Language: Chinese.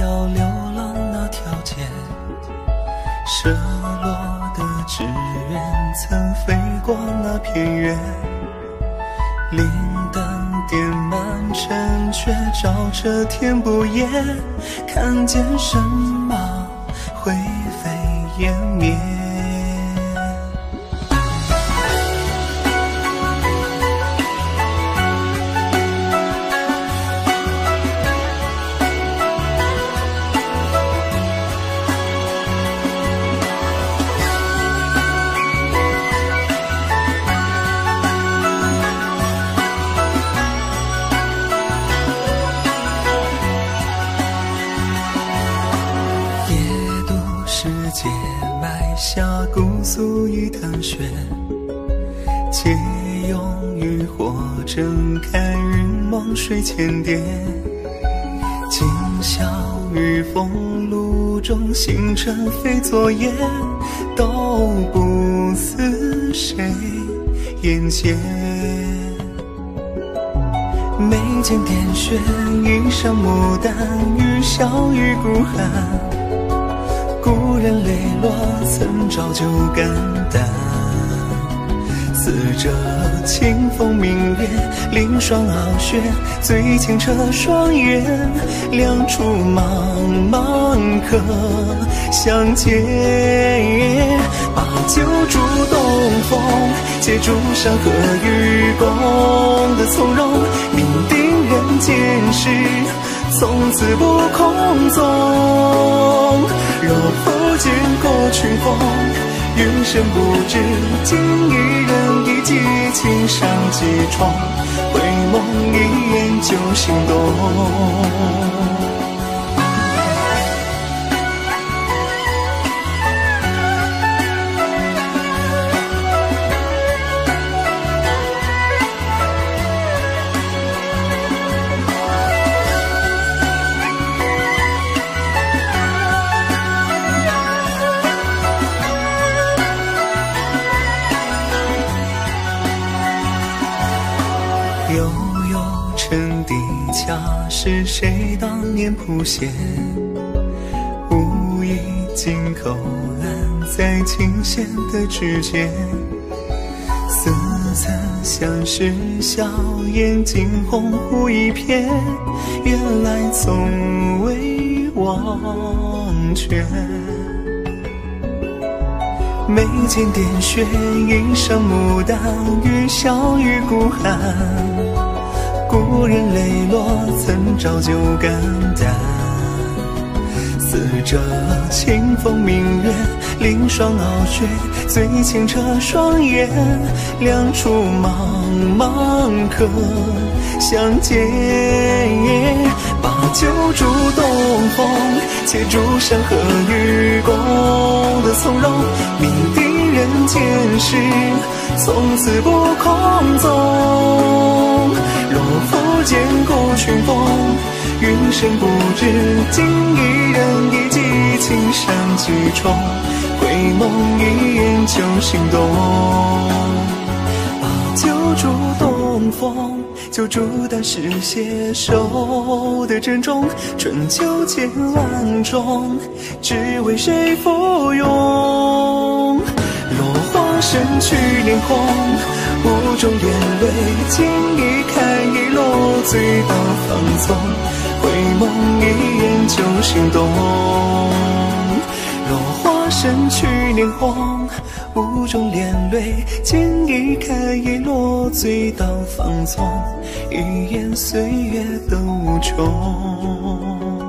要流浪那条街，失落的纸鸢曾飞过那片月，灵灯点满城阙，照彻天不夜，看见什么灰飞烟灭。世界，埋下姑苏一潭血，借用渔火睁开云梦水千叠。今宵雨风露中，星辰非昨夜，都不似谁眼前。眉间点穴，一上牡丹，愈笑与孤寒。人磊落，曾照旧肝胆。似这清风明月，凌霜傲雪，最清澈双眼，两处茫茫可相见。把酒祝东风，借竹山河与共的从容，酩酊人间事，从此不空纵。若见过群峰，云深不知今一人一骑青山几重，回眸一眼就心动。悠悠沉底恰是谁当年谱写？无意紧口岸在琴弦的指尖，似曾相识，笑颜惊鸿忽一瞥，原来从未忘却。眉间点穴，一上牡丹，雨笑与孤寒。故人泪落，曾照旧肝胆。似这清风明月，凌霜傲雪，最清澈双眼，两处茫茫可相见。把酒祝东风，且祝山河与共的从容，前世，从此不空纵。若不见过群峰，云深不知今一人一骑青山几重，回眸一眼就心动。把酒祝东风，酒祝当时携手的珍重，春秋千万种，只为谁附庸？身去年红，雾中眼泪轻易开一落，醉倒放纵，回眸一眼就心动。落花身去年红，雾中连泪轻易开一落，醉倒放纵，一眼岁月都无穷。